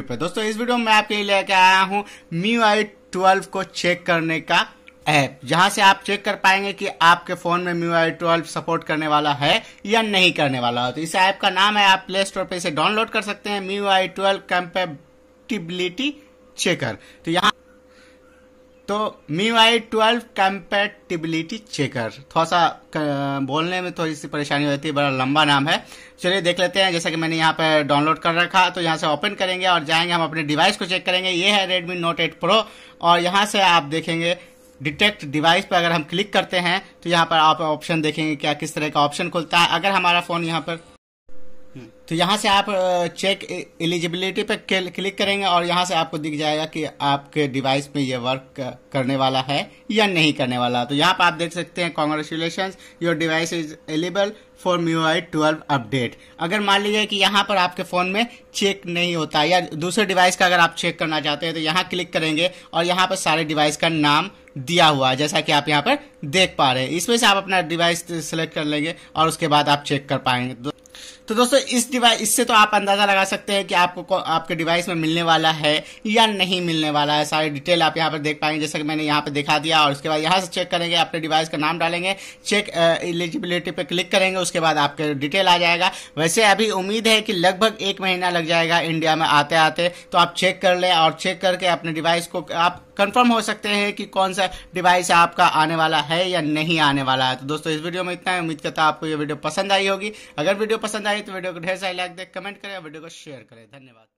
पे दोस्तों, इस वीडियो में आपके लिए लेके आया हूँ मी आई ट्वेल्व को चेक करने का ऐप। जहाँ से आप चेक कर पाएँगे कि आपके फ़ोन में मी आई ट्वेल्व सपोर्ट करने वाला है या नहीं करने वाला है। तो इस ऐप का नाम है, आप प्ले स्टोर पे इसे डाउनलोड कर सकते हैं MIUI twelve compatibility checker. तो यहाँ तो MIUI twelve compatibility checker. थोड़ा सा बोलने में थोड़ी सी परेशानी होती है, बड़ा लंबा नाम है। चलिए देख लेते हैं, जैसा कि मैंने यहाँ पर डाउनलोड कर रखा तो यहाँ से ओपन करेंगे और जाएँगे हम अपने डिवाइस को चेक करेंगे। ये है रेडमी नोट एट प्रो और यहाँ से आप देखेंगे डिटेक्ट डिवाइस पर अगर हम क्लिक करते हैं तो यहाँ पर आप ऑप्शन देखेंगे क्या किस तरह का ऑप्शन खुलता है। अगर हमारा फ़ोन यहाँ पर तो यहाँ से आप चेक एलिजिबिलिटी पे क्लिक करेंगे और यहाँ से आपको दिख जाएगा कि आपके डिवाइस में ये वर्क करने वाला है या नहीं करने वाला। तो यहाँ पर आप देख सकते हैं congratulation your device is eligible for MIUI twelve update अगर मान लीजिए कि यहाँ पर आपके फ़ोन में चेक नहीं होता या दूसरे डिवाइस का अगर आप चेक करना चाहते हैं तो यहाँ क्लिक करेंगे और यहाँ पर सारे डिवाइस का नाम दिया हुआ जैसा कि आप यहाँ पर देख पा रहे हैं। इसमें से आप अपना डिवाइस सेलेक्ट कर लेंगे और उसके बाद आप चेक कर पाएँगे। तो दोस्तों, इस डिवाइस इससे तो आप अंदाज़ा लगा सकते हैं कि आपको आपके डिवाइस में मिलने वाला है या नहीं मिलने वाला है। सारी डिटेल आप यहाँ पर देख पाएँगे, जैसे कि मैंने यहाँ पे दिखा दिया और उसके बाद यहाँ से चेक करेंगे अपने डिवाइस का नाम डालेंगे चेक एलिजिबिलिटी पे क्लिक करेंगे, उसके बाद आपके डिटेल आ जाएगा। वैसे अभी उम्मीद है कि लगभग एक महीना लग जाएगा इंडिया में आते आते तो आप चेक कर लें और चेक करके अपने डिवाइस को आप कंफर्म हो सकते हैं कि कौन सा डिवाइस आपका आने वाला है या नहीं आने वाला है। तो दोस्तों, इस वीडियो में इतना है। उम्मीद करता है आपको ये वीडियो पसंद आई होगी। अगर वीडियो पसंद आई तो वीडियो को ढेर सारी लाइक दे कमेंट करें वीडियो को शेयर करें। धन्यवाद।